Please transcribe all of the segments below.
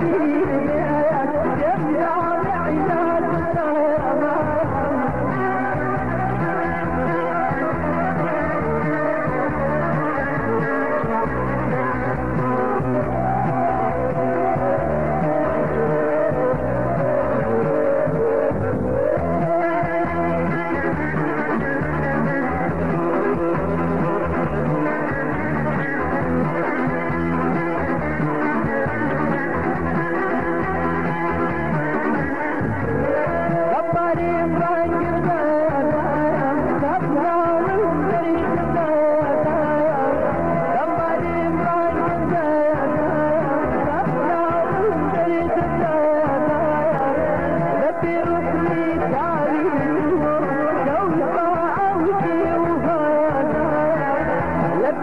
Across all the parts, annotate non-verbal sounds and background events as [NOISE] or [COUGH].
Daddy. [LAUGHS]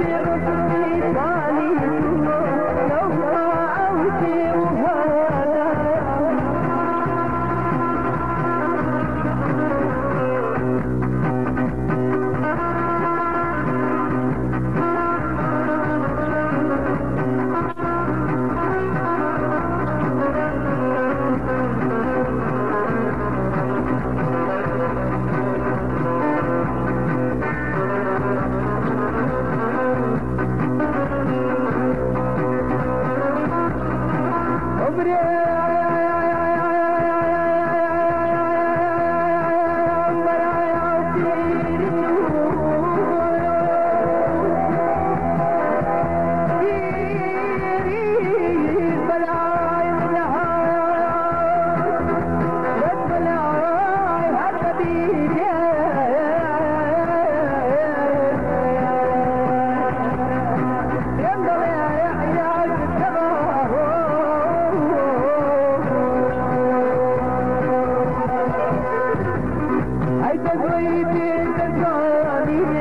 Thank you. जानी